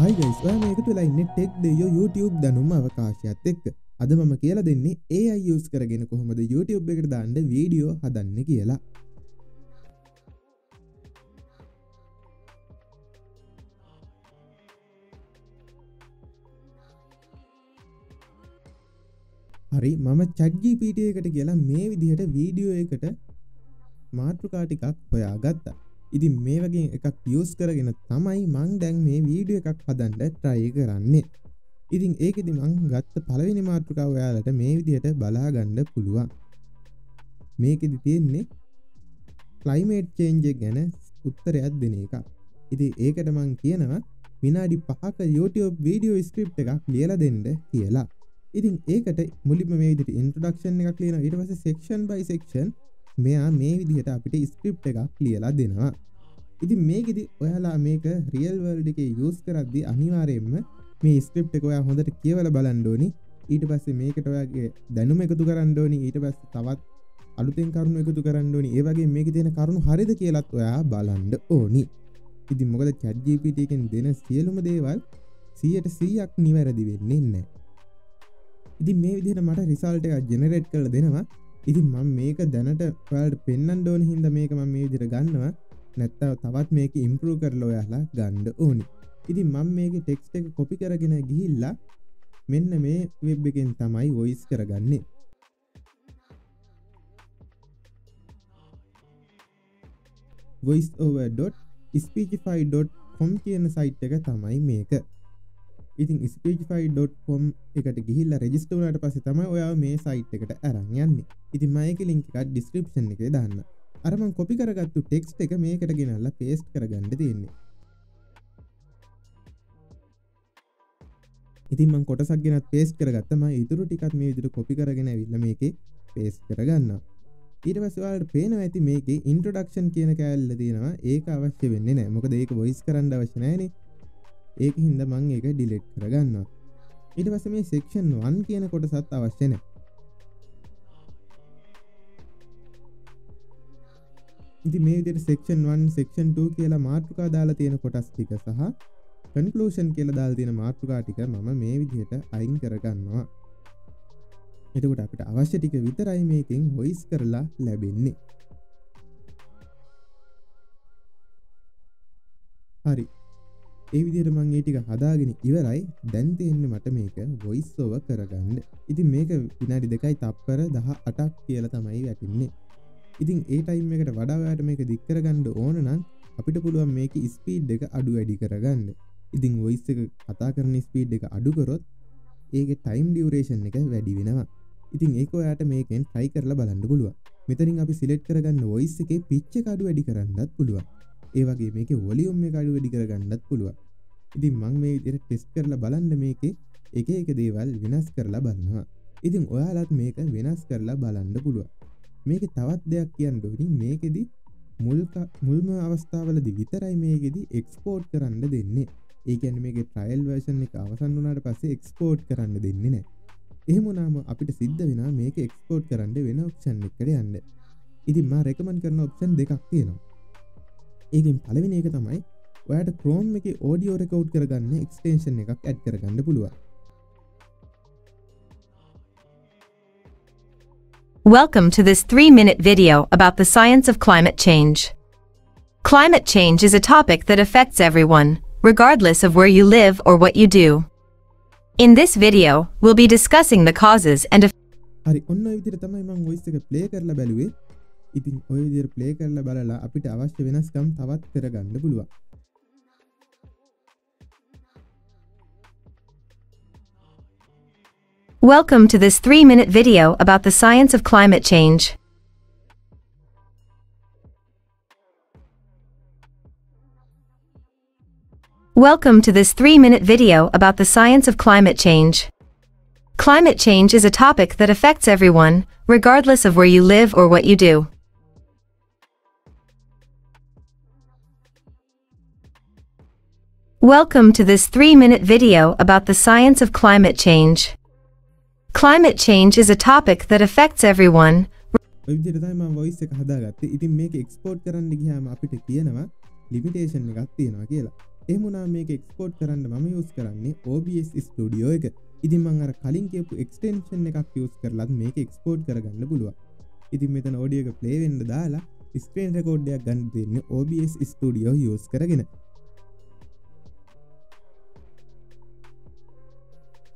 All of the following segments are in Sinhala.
හයිගයිස් ඔය මේක තුලා ඉන්න ටෙක් දෙයෝ YouTube දැනුම අවකාශයත් එක්ක. අද මම කියලා දෙන්නේ ඒ අයස් කරගෙන කොහොමද YouTube එකට දාන්න වීඩියෝ හදන්න කියලා. හරි මම චඩ්ජීපීට එකට කියලා මේ විදිහට වීඩියෝ එකට මාතෘකාටිකක් හොයා ගත්තා ඉතින් මේ වගේ එකක් යස් කරගෙන තමයි මං දැන් මේ වීඩියෝ එකක් හදන්ඩ ට්‍රයි කරන්නේ. ඉතින් ඒකෙදි මං ගත්ත පළවෙනි මාතෘකාව ඔයාලට මේ විදිහට බලාගණ්ඩ පුළුවන්. මේකෙදි තියෙන්නේ කලයිමේට් චේන්ජ ගැන උත්තරයක් දෙන එක. ඉති ඒකට මං කියනවා විනාඩි පහක YouTube වීඩියෝ ස්ක්‍රප් එකක් ලියල දෙන්න කියලා. ඉතින් ඒකට මුලිම මේ විදිට ඉන්ට්‍රඩක්ෂන් එකක් ලියන ඉට පස සෙක්ෂන් බයි සෙක්ෂන් මෙයා මේ විදිහට අපිට ස්ක්‍රප් එකක් ලියලා දෙනවා. ඉති මේකෙදි ඔයාලා මේක රියල් වර්ල්ඩ එක යස් කරද්දි අනිවාරයෙන්ම මේ ස්ක්‍රප් එක ඔයා හොඳට කියවල බලන්ඩෝනි ඊට පස්සේ මේකට ඔයාගේ දැනුම එකතු කරන්නඩෝනි ඊට පස්ස තවත් අලුතෙන් කරුණු එකතු කරන්නඩෝනි ඒවගේ මේක තියෙන කරුණු හරිද කියලත් ඔයා බලන්ඩ ඕනි. ඉති මොකද චඩ්ජීපිටකෙන් දෙන සියලුම දේවල් සියට සීයක් නිවැරදි වෙන්නේ නෑ ඉති මේ විදිහට මට රිසල්ට එක ජෙනරේට් කළ දෙනවා. ඉතින් මම මේක දැනට පල්ට පෙන්න්න ඩෝන හිද මේක ම මේ විදිර ගන්නවා. නැත්තව තවත් මේක ඉම්පරූ කරල ඔයාලා ගණ්ඩ ඕනි. ඉතින් මං මේක ටෙක්ස්ට එක කොපි කරගෙන ගිහිල්ලා මෙන්න මේ වෙබ් එකෙන් තමයි වොයිස් කරගන්නේ. voiceover.speechify.com කියන සයිට් එක තමයි මේක. ඉතින් ස්පේජෆයි.කොම් එකට ගිහිල්ල රෙජිස්ටෝනට පස තම ඔයා මේ සයිට් එකට ඇරන් යන්නේ. ඉතින් මයක ලින්ක් එකක් ඩිස්ක්‍රපෂන් එක දන්න. අරමන් කොපි කරගත්තු ටෙක්ස්ට එක මේකට ගෙනල්ල පේස්ට් කරගන්න තියෙන්නේ. ඉතින් මං කොටසක් ගෙනත් පේස් කරගත්තම ඉතුරු ටිකත් මේ විදිර කොපි කරගෙන විල්ල මේක පේස් කරගන්න ඊට පස්වාට පේන ඇති මේක ඉන්ට්‍රඩක්ෂන් කියන කෑල්ල තියෙනවා. ඒක අවශ්‍ය වෙන්න නෑ මොකද ඒක වොයිස් කරන්න අවශ්‍යනෑනේ ඒක හින්ද මං ඒක ඩිලෙට් කරගන්න ඉට පස මේ සෙක්ෂන් වන් කියන කොට සත් අවශ්‍යන ඉති මේ විදිට සෙක්ෂන් වන් සෙක්ෂන් 2 කියලා මාතෘකා දාලා තියෙන කොටස් ටික සහ කන්කලූෂන් කියල දාල් තියෙන මාතෘකාටික මම මේ විදිහට අයින් කරගන්නවා එතකොට අපිට අවශ්‍ය ටික විතරයි මේකින් හොයිස් කරලා ලැබෙන්නේ හරි ඒ විදිහට මං ඒ ටික හදාගෙන ඉවරයි දැන් තියෙන්නේ මට මේක වොයිස් ඕවර් කරගන්න. ඉතින් මේක විනාඩි දෙකයි තප්පර 18ක් කියලා තමයි වැටෙන්නේ. ඉතින් ඒ ටයිම් එකට වඩා ඔයාලට මේක දික් කරගන්න ඕන නම් අපිට පුළුවන් මේක ස්පීඩ් එක අඩු වැඩි කරගන්න. ඉතින් වොයිස් එක කතා කරන ස්පීඩ් එක අඩු කරොත් ඒකේ ටයිම් ඩියුරේෂන් එක වැඩි වෙනවා. ඉතින් ඒක ඔයාට මේකෙන් try කරලා බලන්න පුළුවන්. මෙතනින් අපි සිලෙක්ට් කරගන්න වොයිස් එකේ පිච් එක අඩු වැඩි කරන්නත් පුළුවන්. ඒ වගේ මේක වොලියුම් එක අඩු වැඩි කරගන්නත් පුළුවන් ඉතින් මං මේ විදිහට ටෙස්ට් කරලා බලන්න මේකේ එක එක දේවල් වෙනස් කරලා බලනවා ඉතින් ඔයාලත් මේක වෙනස් කරලා බලන්න පුළුවන් මේක තවත් දෙයක් කියන්න ඕනි. මේකෙදි මුල් මුල්ම අවස්ථාවලදි විතරයි මේකෙදි එක්ස්පෝර්ට් කරන්න දෙන්නේ. ඒ කියන්නේ මේකේ ට්‍රයල් වර්ෂන් එක අවසන් වුණාට පස්සේ එක්ස්පෝර්ට් කරන්න දෙන්නේ නැහැ. එහෙම වුණාම අපිට සිද්ධ වෙනවා මේක එක්ස්පෝර්ට් කරන්න වෙන ඔප්ෂන් එකකට යන්න. ඉතින් මම රෙකමන්ඩ් කරන ඔප්ෂන් දෙකක් තියෙනවා. ඒකෙන් පළවෙනි එක තමයි ඔයාට ක්‍රෝම් එක ඕඩියෝ රෙකව් කරගන්න එක්ස්ටේෂන් එකක් ඇඩ් කරගන්න පුළුවන්. Welcome to this three minute video about the science of climate change. Climate change is a topic that affects everyone, regardless of where you live or what you do. In this video, we'll be discussing the causes and effects. හරි ඔන්න විදිර තමයි මං වොයිස් එක ප්ලේ කරලා බැලුවේ ඉතින් ඔය විදිර ප්ලේ කරලා බලලා අපිට අවශ්‍ය වෙනස්කම් තවත් කරගන්න පුළුවන් Welcome to this three minute video about the science of climate change. Welcome to this three minute video about the science of climate change. Climate change is a topic that affects everyone, regardless of where you live or what you do. Welcome to this three minute video about the science of climate change. Climate change is a topic that affects everyone, ඔය විදිහට තමයි මම වොයිස් එක හදාගත්තේ. ඉතින් මේක එක්ස්පෝර්ට් කරන්න ගියාම අපිට කියනවා ලිමිටේෂන් එකක් තියෙනවා කියලා. එමුණා මේක එක්ස්පෝට් කරන්න මම යස් කරන්නේ OBS ස්ටඩියෝ එක ඉතින් මං අර කලින් කියපු එක්ස්ටේන්ෂන් එකක් යස් කරලත් මේක එක්ස්පෝට් කරගන්න පුළුව ඉතින් මෙතන ඕඩියක ප්ලේවෙන්ඩ දාලා ස්ක්‍රේන් රකෝඩ්ඩයක් ගන්න දෙන්න OBS ස්ටඩියෝ යස් කරගෙන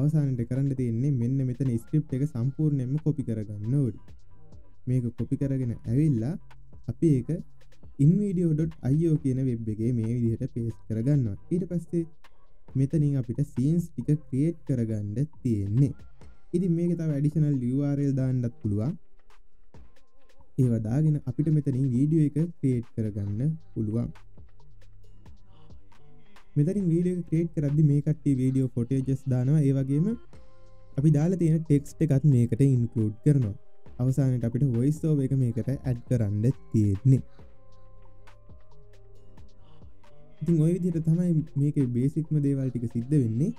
අවසානට කරන්න තියෙන්නේ මෙන්න මෙතන ස්ක්‍රප් එක සම්පූර්ණයෙන්ම කොපි කරගන්න ඕඩි මේක කොපි කරගෙන ඇවිල්ලා අපි ඒක ඉන්වීඩියෝ.අයෝ කියන වෙබ් එකේ මේ විදිහට පේස් කරගන්නවා. ඊට පස්සේ මෙතනින් අපිට සීන්ස් ටික ක්‍රියේට් කරගන්න තියෙන්නේ. ඉති මේක තව ඇඩිෂනල් ලියවාරල් දාන්නත් පුළුවන්. ඒවදාගෙන අපිට මෙතනින් වීඩියෝ එක ක්‍රේට් කරගන්න පුළුවන්. මෙතරින් වීඩියෝ ක්‍රේට් කරදදි මේකට්ටි වීඩියෝ ෆොටේජස් දානවා. ඒවගේම අපි දාලා තියෙන ටෙක්ස්ට එකත් මේකට ඉන්කලෝඩ් කරනවා. අවසානට අපිට වොයිස්ෝ එක මේකට ඇඩ් කරන්න තියෙන්නේ. ඉතින් ඔය විදිහට තමයි මේක බේසික්ම දේවල් ටික සිද්ධ වෙන්නේ.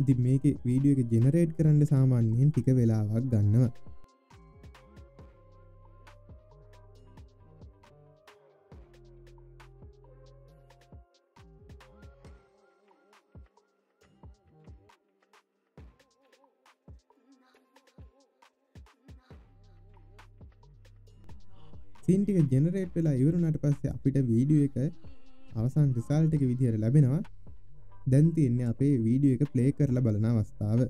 ඉති මේක වීඩියෝ එක ජෙනරේට් කරන්න සාමාන්‍යයෙන් ටික වෙලාවක් ගන්නවා. සීන්ටික ජෙනරේට් වෙලා ඉවරුණට පස්සේ අපිට වීඩියෝ එක අවසන් රිසාල්ට එක විදිහයට ලැබෙනවා. දැන් තියන්නේ අපේ වීඩියෝ එක ප්ලේ කරලා බලන අවස්ථාව.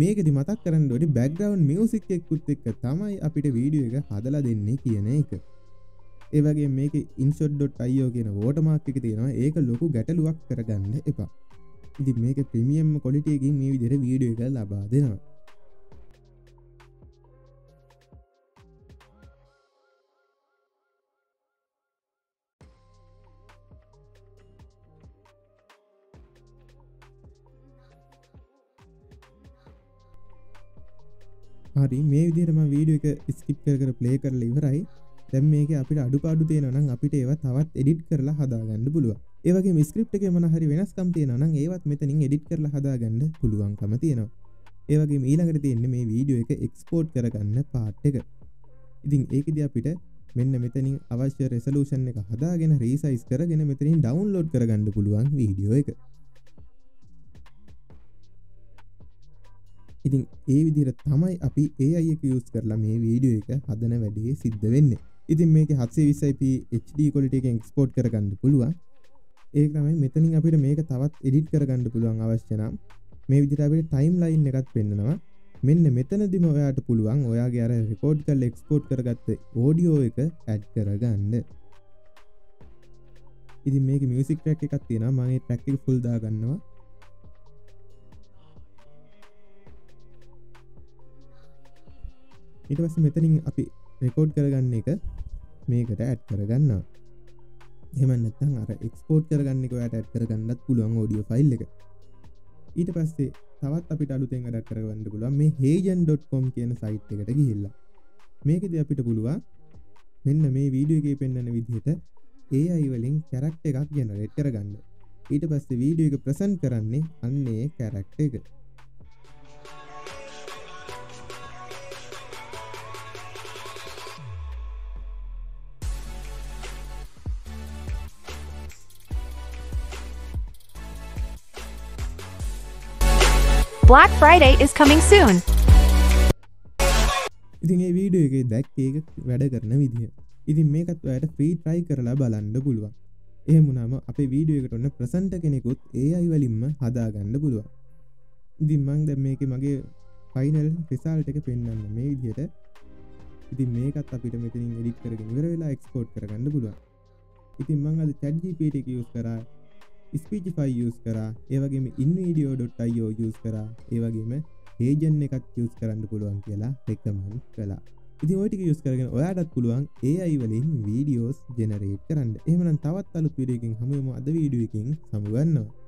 මේකදි මතක් කරන්න ොඩි බැක්ග්‍රවන්් මියසික් එක්කුත් එක්ක තමයි අපිට වීඩියෝ එක හදලා දෙන්නේ කියන එක. ඒවගේ මේක ඉන්සොඩ්ඩොට් අයෝ කියන වෝටමාක් එක තියෙනවා. ඒක ලොකු ගැටලුවක් කරගන්න එපා. ඉදි මේක ප්‍රමියම් කොලිටයකින් මේ විදිර වීඩියෝ එක ලබා දෙනවා. හරි මේ විදිරම වීඩියෝ එක ස්කිප් කර කර ප්ලේ කරල ඉවරයි. දැම් මේක අපිට අඩුපාඩු තියෙනනම් අපිට ඒව තවත් එඩිට් කරලා හදාගන්න පුළුව ඒවගේ මිස්ක්‍රප් එක මන හරි වෙනස්කම් තියෙනනම් ඒවත් මෙතනින් එඩිට් කරලා හදාගන්න පුළුවන්කම තියෙනවා. ඒවගේ මීළඟට තියෙන්නේ මේ වීඩියෝ එක එක්ස්පෝර්ට් කරගන්න පාට් එක. ඉතින් ඒකද අපිට මෙන්න මෙතනින් අවශ්‍ය රෙසලූෂන් එක හදාගෙන රීසයිස් කරගෙන මෙතනින් ඩවන්ලෝඩ් කරගන්න පුළුවන් වීඩියෝ එක. ඉතින් ඒ විදිර තමයි අපි ඒ අයක යස් කරලා මේ වීඩියෝ එක හදන වැඩේ සිද්ධ වෙන්න. ඉතින් මේක හත්සේ විසයිප HD කොලිට එක එක්ස්පෝට් කරගන්න පුළුවන්. ඒකමයි මෙතනින් අපිට මේක තවත් එඩිට් කරගන්න පුළුවන් අවශ්‍යනම් මේ විදිරාවට ටයිම් ලයින් එකත් පෙන්න්නනවා මෙන්න මෙතනදිම ඔයාට පුළුවන් ඔයාගේ අර රෙකෝඩ් කල් එක්ස්පෝට් කරගත්ත ඕඩියෝ එක ඇඩ් කරගන්න. ඉතින් මේක මියසික් ටැක් එකක් තියෙන මගේ ටැක්ටික් ෆුල්දා ගන්නවා ඊට පස්ස මෙතනින් අපි රෙකෝඩ් කරගන්න එක මේකට ඇඩ් කරගන්න එමන්නත්තන් අර එක්ස්පෝට් කරගන්නක යට ඇඩ් කරගන්නත් පුළුවන් ෝඩියෝ ෆයිල් එක. ඊට පස්සේ තවත් අපිට අලුතෙන් අඩක් කරගන්න පුළුවන් මේ හේජන්.කොම් කියන සයිට් එකට ගිහිල්ලා. මේකද අපිට පුළුවන් මෙන්න මේ වීඩියෝගේ පෙන්න්නන විදිහට ඒ අයිවලින් කැරක්ට එකක් ජනරේට් කරගන්න. ඊට පස්සේ වීඩියෝ එක ප්‍රසන්් කරන්නේ අන්නේ කැරක්ට එක. Black Friday is coming soon. ඉතින් ඒ වීඩියෝ එක දැක් ඒක වැඩ කරන විදිහ ඉතින් මේකත් ඔයාට ෆ්‍රී ට්‍රයි කරලා බලන්න පුළුවන්. එහෙමුණම අපේ වීඩියෝ එකට ඔන්න ප්‍රසන්ට කෙනෙකුත් ඒ අයි වලින්ම හදාගන්න පුළුවන්. ඉතින් මං දැ මේක මගේ ෆයිනල් රිසාල්ට එක පෙන්න්න මේ විදියට. ඉතින් මේකත් අපිට මෙතිනින් එඩික් කරගෙන ඉවර වෙලා එක්ස්පෝට් කරගන්න පුළුවන්. ඉතින් මං අද චැඩ්ජිපට එක යස් කරා. ස්පිචිෆයි යස් කරා ඒවගේම ඉන්වීඩියෝ.ඩොට්යෝ යස් කරා ඒවගේම ඒජන් එකක් යස් කරන්න පුළුවන් කියලා රෙක්කමන් කලා ඉති ඔටික යස් කරගෙන ඔයාටත් පුළුවන් ඒ අයිවලින් වීඩියෝස් ජෙනරේට් කරන්න. එහමන තවත් අලුත් විඩියකින් හමුවම අද වීඩියකින් සමුගන්නවා